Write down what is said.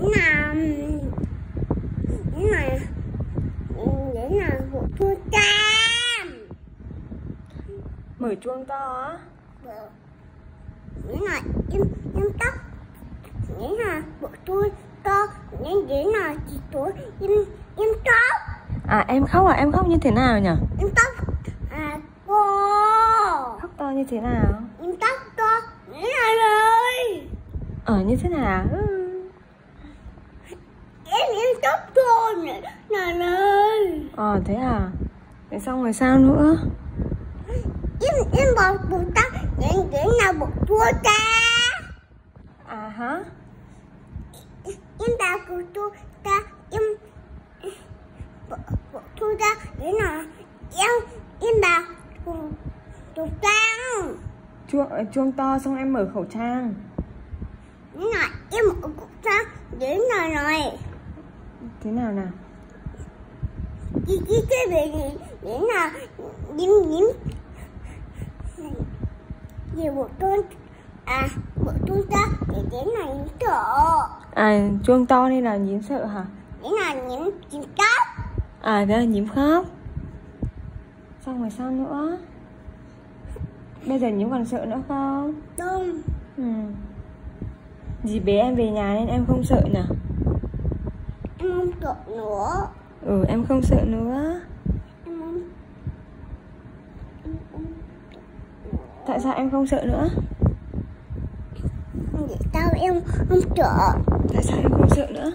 là những là những là một thua cam Mở chuông to á những là im im tóc những là một thua to những những là chỉ tuổi im im tóc À em khóc à? Em khóc như thế nào nhỉ? im tóc à cô Khóc to như thế nào? im tóc to những là lời Ở như thế nào? Em tóc to những là lời Ờ thế à? Thế xong rồi sao nữa? im im bảo bụng tóc những những là một thua ta. À hả? em bảo của tôi ta em bộ bộ tôi ta để là em em bảo của tôi trang Chuông, ờ, chuông to xong em mở khẩu trang. Để là em ở của ta để là rồi Thế nào nào? chỉ chỉ cái về gì để là nhiễm nhiễm gì bộ tôi à bộ tôi ta để đến là nhiễm thở À chuông to nên là nhím sợ hả? để là nhiễm nhiễm cấp À thế là nhím khóc Xong rồi sao nữa? Bây giờ nhím còn sợ nữa không? đông Ừ. Dì bé em về nhà nên em không sợ nhỉ? Sợ nữa Ừ em không sợ nữa em không Tại sao em không sợ nữa? Tại sao em không sợ Tại sao em không sợ nữa?